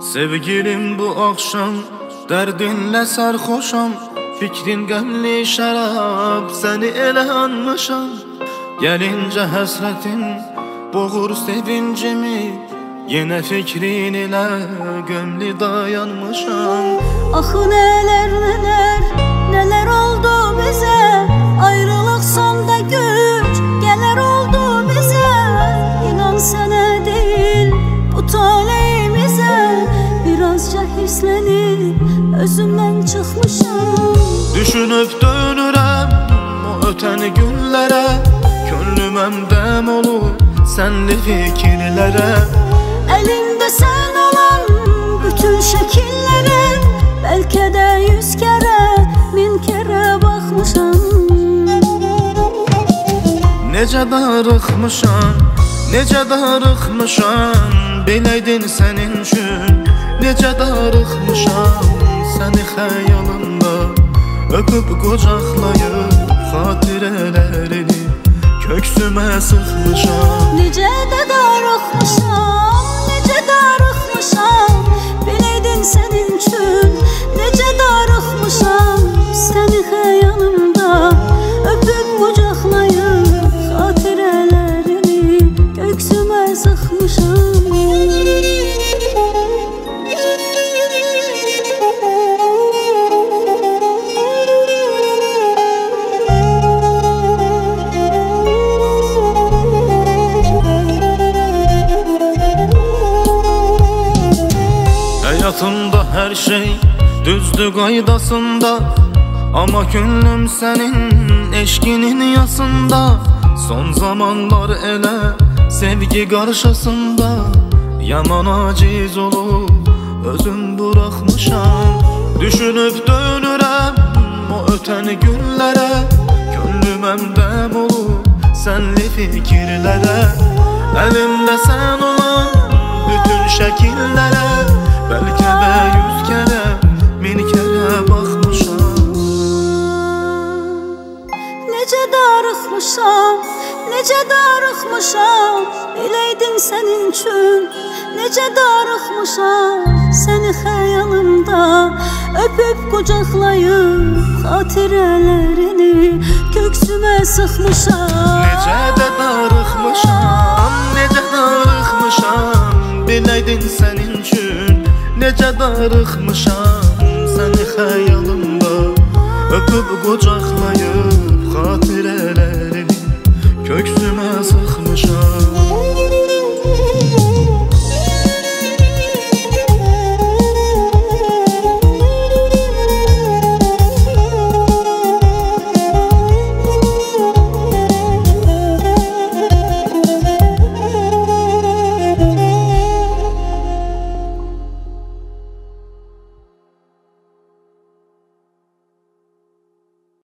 Sevgilim bu akşam Dərdinlə sərxoşam Fikrin qəmli şərab Səni elə anmışam. Gəlincə həsrətin Boğur sevincimi. Yenə fikrin ilə Gömlü dayanmışam. Axı nələr Nələr Özümdən çıxmışam Düşünüb dönürəm O ötən günlərə Könlüm əmdəm olur Sənli fikirlərə Əlimdə sən olan bütün şəkillərə Bəlkə də yüz kərə, min kərə baxmışam Necə darıxmışam, necə darıxmışam Biləydin sənin üçün Necə darıxmışam Səni xəyalımda Öpüb qucaqlayıb Xatirələrini Köksümə sıxmışam Necə də darıxmışam, Həyatımda hər şey düzdür qaydasında Amma könlüm sənin eşkinin yasında. Son zamanlar elə sevgi qarşısında Yaman aciz olub özüm buraxmışam Düşünüb dönürəm o ötən günlərə Könlüm əmdəm olub sənli fikirlərə Əlimdə sən olan bütün şəkillərə Necə darıxmışam, necə darıxmışam Biləydin sənin üçün Necə darıxmışam Səni xəyalımda Öpüb qucaqlayıb Xatirələrini Köksümə sıxmışam. Necə də darıxmışam, necə darıxmışam Biləydin sənin üçün. Necə darıxmışam Səni xəyalımda Öpüb qucaqlayıb